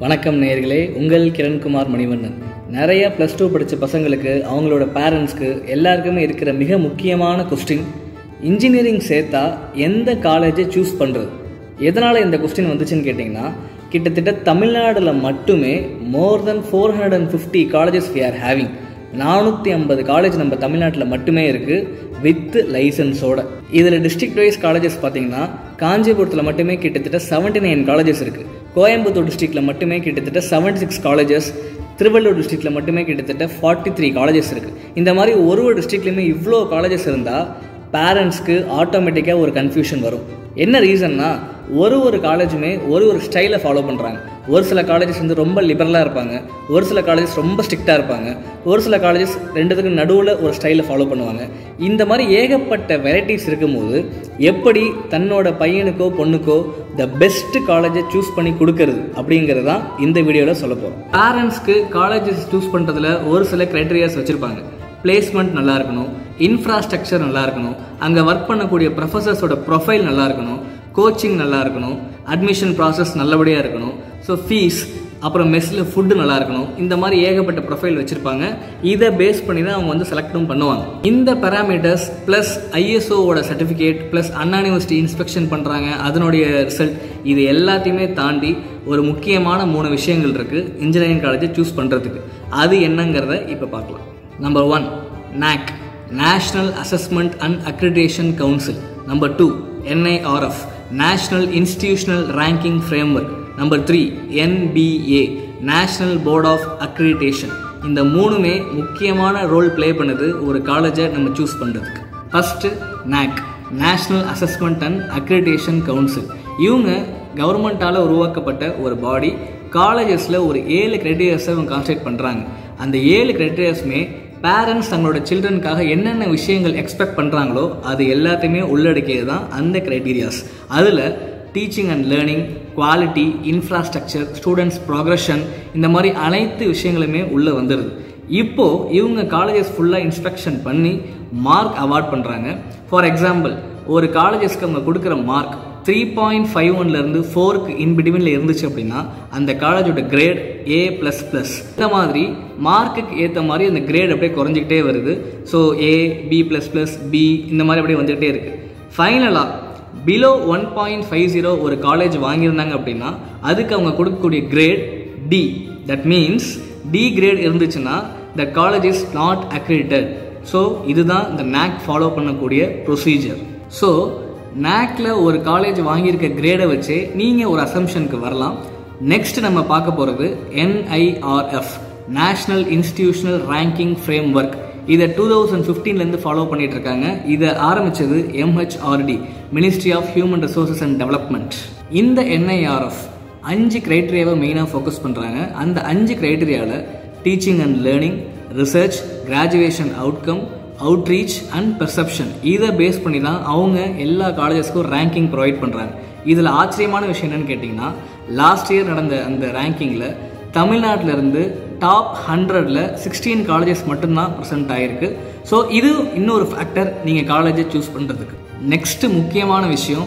வணக்கம் நேயர்களே உங்கள் கிரண்குமார் மணிவண்ணன். நிறைய ப்ளஸ் டூ படித்த பசங்களுக்கு அவங்களோட பேரண்ட்ஸ்க்கு எல்லாருக்குமே இருக்கிற மிக முக்கியமான கொஸ்டின் இன்ஜினியரிங் சேர்த்தா எந்த காலேஜை சூஸ் பண்ணுறது எதனால் இந்த கொஸ்டின் வந்துச்சுன்னு கேட்டிங்கன்னா கிட்டத்தட்ட தமிழ்நாடுல மட்டுமே more than four hundred and fifty colleges we are having நானூற்றி ஐம்பது காலேஜ் நம்ம தமிழ்நாட்டில் மட்டுமே இருக்குது வித் லைசன்ஸோட இதில் டிஸ்ட்ரிக்ட் வைஸ் காலேஜஸ் பார்த்தீங்கன்னா காஞ்சிபுரத்தில் மட்டுமே கிட்டத்தட்ட செவன்ட்டி நைன் காலேஜஸ் இருக்குது கோயம்புத்தூர் டிஸ்ட்ரிக்டில் மட்டுமே கிட்டத்தட்ட செவன்டி சிக்ஸ் காலேஜஸ் திருவள்ளூர் டிஸ்ட்ரிக்டில் மட்டுமே கிட்டத்தட்ட ஃபார்ட்டி த்ரீ காலேஜஸ் இருக்குது இந்த மாதிரி ஒரு ஒரு டிஸ்ட்ரிக்ட்லேயுமே இவ்வளோ காலேஜஸ் இருந்தால் பேரண்ட்ஸ்க்கு ஆட்டோமேட்டிக்காக ஒரு கன்ஃபியூஷன் வரும். என்ன ரீசன்னா ஒரு ஒரு காலேஜுமே ஒரு ஒரு ஸ்டைலை ஃபாலோ பண்ணுறாங்க ஒரு சில காலேஜஸ் வந்து ரொம்ப லிபரலாக இருப்பாங்க. ஒரு சில காலேஜஸ் ரொம்ப ஸ்ட்ரிக்டாக இருப்பாங்க. ஒரு சில காலேஜஸ் ரெண்டுத்துக்கு நடுவில் ஒரு ஸ்டைலை ஃபாலோ பண்ணுவாங்க. இந்த மாதிரி ஏகப்பட்ட வெரைட்டிஸ் இருக்கும்போது எப்படி தன்னோட பையனுக்கோ பொண்ணுக்கோ த பெஸ்ட் காலேஜை சூஸ் பண்ணி கொடுக்கறது அப்படிங்கிறது தான் இந்த வீடியோவில் சொல்ல போகிறோம் பேரண்ட்ஸ்க்கு காலேஜஸ் சூஸ் பண்ணுறதுல ஒரு சில க்ரைட்டீரியாஸ் வச்சுருப்பாங்க. பிளேஸ்மெண்ட் நல்லா இருக்கணும் இன்ஃப்ராஸ்ட்ரக்சர் நல்லா இருக்கணும் அங்கே ஒர்க் பண்ணக்கூடிய ப்ரொஃபஸர்ஸோட ப்ரொஃபைல் நல்லா இருக்கணும் கோச்சிங் நல்லா இருக்கணும். அட்மிஷன் ப்ராசஸ் நல்லபடியாக இருக்கணும். ஸோ ஃபீஸ் அப்புறம் மெஸ்ஸில் ஃபுட்டு நல்லா இருக்கணும். இந்த மாதிரி ஏகப்பட்ட ப்ரொஃபைல் வச்சுருப்பாங்க. இதை பேஸ் பண்ணி தான் அவங்க வந்து செலக்டும் பண்ணுவாங்க. இந்த parameters plus ஐஎஸ்ஓவோட certificate plus Anna university inspection பண்ணுறாங்க அதனுடைய ரிசல்ட் இது எல்லாத்தையுமே தாண்டி ஒரு முக்கியமான மூணு விஷயங்கள் இருக்குது இன்ஜினியரிங் காலேஜை சூஸ் பண்ணுறதுக்கு அது என்னங்கிறத இப்போ பார்க்கலாம். Number one NAAC national assessment and accreditation council number two NIRF national institutional ranking framework number three NBA national board of accreditation இந்த மூணுமே முக்கியமான ரோல் ப்ளே பண்ணுது ஒரு காலேஜை நம்ம சூஸ் பண்ணுறதுக்கு first NAAC national assessment and accreditation council இவங்க கவர்மெண்ட்டால் உருவாக்கப்பட்ட ஒரு பாடி காலேஜஸில் ஒரு ஏழு கிரைட்டீரியாஸை அவங்க கான்சன்ட்ரேட் பண்ணுறாங்க அந்த ஏழு கிரைட்டீரியாஸுமே பேரண்ட்ஸ் தங்களோட சில்ட்ரனுக்காக என்னென்ன விஷயங்கள் எக்ஸ்பெக்ட் பண்ணுறாங்களோ அது எல்லாத்தையுமே உள்ளடக்கியது தான் அந்த க்ரைட்டீரியாஸ் அதில் teaching and learning quality infrastructure students progression இந்த மாதிரி அனைத்து விஷயங்களுமே உள்ளே வந்துடுது இப்போது இவங்க காலேஜஸ் ஃபுல்லாக இன்ஸ்பெக்ஷன் பண்ணி மார்க் அவார்ட் பண்ணுறாங்க ஃபார் எக்ஸாம்பிள் ஒரு காலேஜஸ்க்கு அவங்க கொடுக்குற மார்க் த்ரீ பாயிண்ட் ஃபைவ் ஒன்லேருந்து ஃபோருக்கு இன்பிடிவினில் இருந்துச்சு அப்படின்னா அந்த காலேஜோட கிரேட் ஏ ப்ளஸ் ப்ளஸ் இந்த மாதிரி மார்க்குக்கு ஏற்ற மாதிரி அந்த கிரேட் அப்படியே குறைஞ்சிக்கிட்டே வருது. So A B plus plus B இந்த மாதிரி அப்படியே வந்துக்கிட்டே இருக்குது ஃபைனலாக below one point five zero ஒரு காலேஜ் வாங்கியிருந்தாங்க அப்படின்னா அதுக்கு அவங்க கொடுக்கக்கூடிய grade D that means D grade இருந்துச்சுன்னா the college is not accredited so இதுதான் இந்த நேக் ஃபாலோ பண்ணக்கூடிய ப்ரொசீஜர் ஸோ நேக்கில் ஒரு காலேஜ் வாங்கியிருக்க கிரேடை வச்சு நீங்கள் ஒரு அசம்ஷனுக்கு வரலாம். நெக்ஸ்ட் நம்ம பார்க்க போகிறது NIRF national institutional ranking framework இதை டூ தௌசண்ட் ஃபிஃப்டீன்லேருந்து ஃபாலோ பண்ணிட்டு இருக்காங்க. இதை ஆரம்பித்தது MHRD ministry of human resources and development இந்த என்ஐஆர்எஃப் அஞ்சு க்ரைட்டீரியாவை மெயினாக ஃபோக்கஸ் பண்ணுறாங்க அந்த அஞ்சு க்ரைட்டீரியாவில் teaching and learning research graduation outcome outreach and perception இதை பேஸ் பண்ணி தான் அவங்க எல்லா காலேஜஸ்க்கும் ரேங்கிங் ப்ரொவைட் பண்ணுறாங்க இதில் ஆச்சரியமான விஷயம் என்னென்னு கேட்டிங்கன்னா லாஸ்ட் இயர் நடந்த அந்த ரேங்கிங்கில் தமிழ்நாட்டிலேருந்து டாப் ஹண்ட்ரடில் சிக்ஸ்டீன் காலேஜஸ் மட்டும்தான் ப்ரெசென்ட் ஆகிருக்கு ஸோ இது இன்னொரு ஃபேக்டர் நீங்கள் காலேஜை சூஸ் பண்ணுறதுக்கு நெக்ஸ்ட்டு முக்கியமான விஷயம்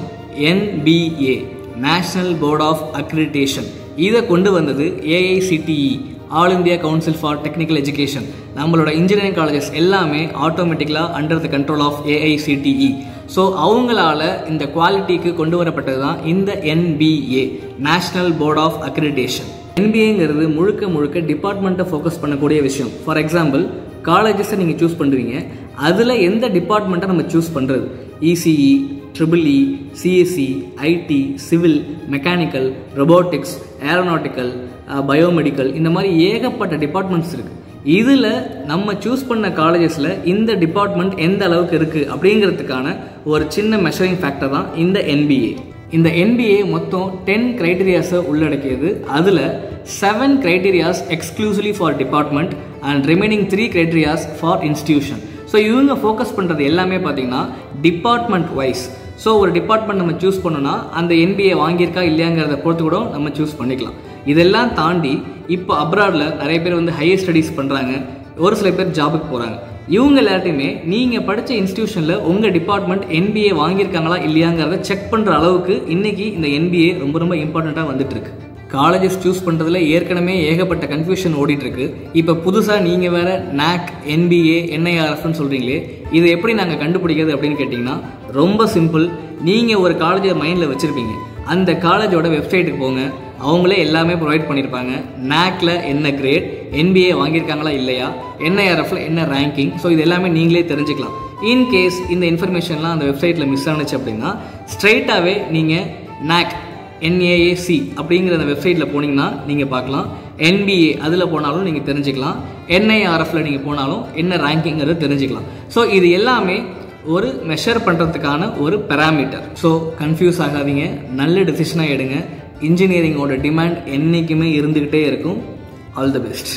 NBA national board of accreditation இதை கொண்டு வந்தது AICTE all India council for technical education நம்மளோட இன்ஜினியரிங் காலேஜஸ் எல்லாமே ஆட்டோமேட்டிக்கலாக under the control of AICTE so அவங்களால இந்த குவாலிட்டிக்கு கொண்டு வரப்பட்டது தான் இந்த NBA national board of accreditation என்பிஏங்கிறது முழுக்க முழுக்க டிபார்ட்மெண்ட்டை ஃபோக்கஸ் பண்ணக்கூடிய விஷயம். ஃபார் எக்ஸாம்பிள் காலேஜஸை நீங்கள் சூஸ் பண்ணுறீங்க அதில் எந்த டிபார்ட்மெண்ட்டை நம்ம சூஸ் பண்ணுறது ECE triple E CSC IT civil mechanical robotics aeronautical biomedical இந்த மாதிரி ஏகப்பட்ட டிபார்ட்மெண்ட்ஸ் இருக்குது இதில் நம்ம சூஸ் பண்ண காலேஜஸில் இந்த டிபார்ட்மெண்ட் எந்த அளவுக்கு இருக்குது அப்படிங்கிறதுக்கான ஒரு சின்ன மெஷரிங் ஃபேக்டர் தான் இந்த என்பிஏ இந்த என்பிஏ மொத்தம் டென் க்ரைட்டீரியாஸை உள்ளடக்கியது. அதில் seven criterias exclusively for department and remaining three criterias for institution so இவங்க ஃபோக்கஸ் பண்ணுறது எல்லாமே பார்த்தீங்கன்னா டிபார்ட்மெண்ட் வைஸ் ஸோ ஒரு டிபார்ட்மெண்ட் நம்ம சூஸ் பண்ணோன்னா அந்த என்பிஏ வாங்கியிருக்கா இல்லையாங்கிறத பொறுத்து கூட நம்ம சூஸ் பண்ணிக்கலாம். இதெல்லாம் தாண்டி இப்போ அப்ராடில் நிறைய பேர் வந்து ஹையர் ஸ்டடீஸ் பண்ணுறாங்க ஒரு சில பேர் ஜாபுக்கு போகிறாங்க இவங்க எல்லாத்தையுமே நீங்கள் படித்த இன்ஸ்டியூஷனில் உங்கள் டிபார்ட்மெண்ட் என்பிஏ வாங்கியிருக்காங்களா இல்லையாங்கிறத செக் பண்ணுற அளவுக்கு இன்றைக்கி இந்த என்பிஏ ரொம்ப ரொம்ப இம்பார்ட்டண்ட்டாக வந்துட்டுருக்கு காலேஜஸ் சூஸ் பண்ணுறதுல ஏற்கனவே ஏகப்பட்ட கன்ஃபியூஷன் ஓடிட்டுருக்கு. இப்போ புதுசாக நீங்கள் வேறு நாக் என்பிஏ என்ஐஆர்எஃப்னு சொல்கிறீங்களே இதை எப்படி நாங்கள் கண்டுபிடிக்கிறது அப்படின்னு கேட்டிங்கன்னா ரொம்ப சிம்பிள் நீங்கள் ஒரு காலேஜை மைண்டில் வச்சுருப்பீங்க. அந்த காலேஜோட வெப்சைட்டுக்கு போங்க. அவங்களே எல்லாமே ப்ரொவைட் பண்ணியிருப்பாங்க நாக்ல என்ன கிரேட் என்பிஏ வாங்கியிருக்காங்களா இல்லையா என்ஐஆர்எஃப்ல என்ன ரேங்கிங் ஸோ இது எல்லாமே நீங்களே தெரிஞ்சுக்கலாம். இன்கேஸ் இந்த இன்ஃபர்மேஷன்லாம் அந்த வெப்சைட்டில் மிஸ் ஆனிச்சு அப்படின்னா ஸ்ட்ரைட்டாகவே நீங்கள் நாக் என்ஏஏசி அப்படிங்கிற அந்த வெப்சைட்டில் போனீங்கன்னா நீங்கள் பார்க்கலாம். என்பிஏ அதில் போனாலும் நீங்கள் தெரிஞ்சுக்கலாம். என்ஐஆர்எஃப்ல நீங்கள் போனாலும் என்ன ரேங்கிங்கிறத தெரிஞ்சுக்கலாம். ஸோ இது எல்லாமே ஒரு மெஷர் பண்ணுறதுக்கான ஒரு பெராமீட்டர் ஸோ கன்ஃபியூஸ் ஆகாதீங்க. நல்ல டெசிஷனாக எடுங்க. இன்ஜினியரிங்கோட டிமாண்ட் என்றைக்குமே இருந்துக்கிட்டே இருக்கும். All the best